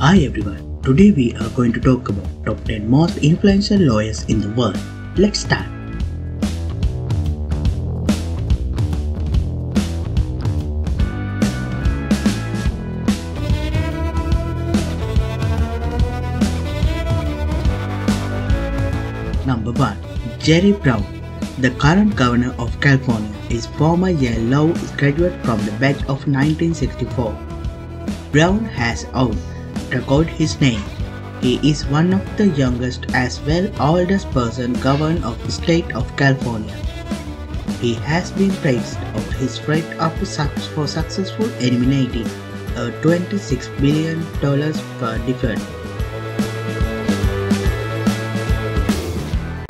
Hi everyone, today we are going to talk about top 10 most influential lawyers in the world. Let's start. Number 1. Jerry Brown. The current governor of California is former Yale Law graduate from the batch of 1964. Brown has owned record his name. He is one of the youngest as well oldest person governor of the state of California. He has been praised of his rate of for successful eliminating a $26 billion per defense.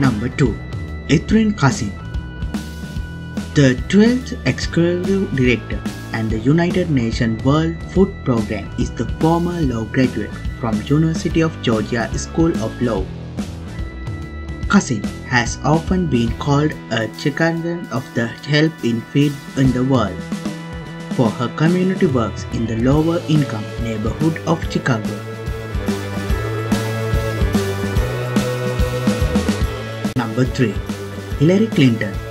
Number 2. Ertharin Cousin The 12th Executive Director and the United Nations World Food Programme is the former law graduate from University of Georgia School of Law. Cousin has often been called a champion of the help in feed in the world for her community works in the lower income neighborhood of Chicago. Number 3. Hillary Clinton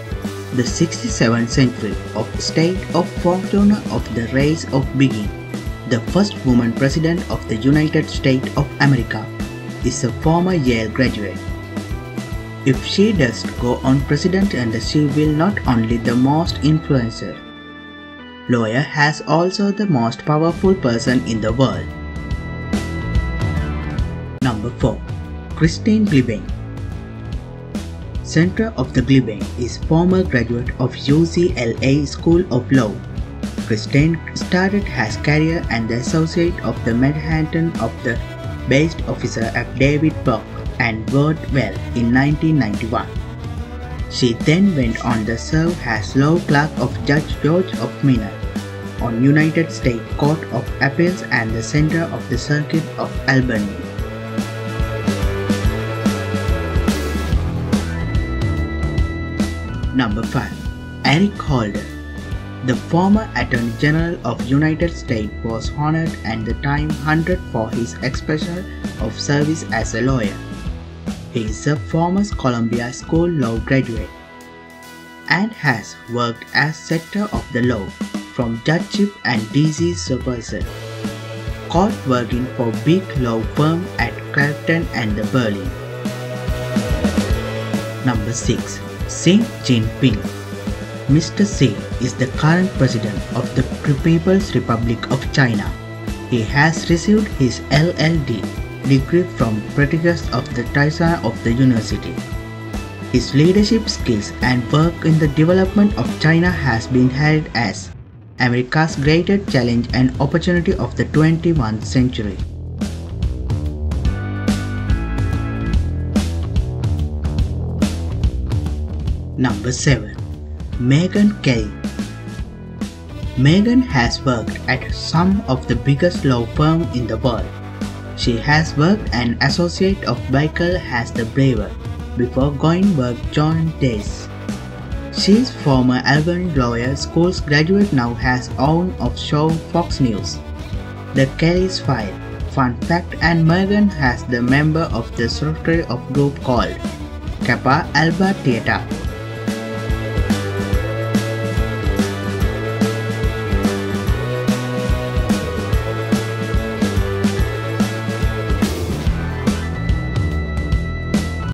the 67th century of state of fortune of the race of begin, the first woman president of the United States of America, is a former Yale graduate. If she does go on president and she will not only the most influential lawyer has also the most powerful person in the world. Number 4. Kirsten Blumenauer Center of the Gleben is former graduate of UCLA School of Law. Kirsten started her career as the associate of the Manhattan of the based officer of Davis Polk and Wardwell in 1991. She then went on to serve as law clerk of Judge George of on United States Court of Appeals and the Center of the Circuit of Albany. Number 5. Eric Holder The former Attorney General of United States was honored and the Time 100 for his expression of service as a lawyer. He is a former Columbia School Law graduate and has worked as sector of the law from judgeship and DC supervisor. Caught working for big law firm at Clifton and the Burling. Number 6. Xi Jinping. Mr. Xi is the current president of the People's Republic of China. He has received his LLD degree from prestigious of the Taizong of the university. His leadership skills and work in the development of China has been hailed as America's greatest challenge and opportunity of the 21st century. Number 7. Megyn Kelly Megyn has worked at some of the biggest law firms in the world. She has worked an associate of Baker as the Braver before going work Jones Day. She is former Albany Lawyer School's graduate now has own of show Fox News. The Kelly's File Fun fact and Megyn has the member of the sorority of group called Kappa Alpha Theta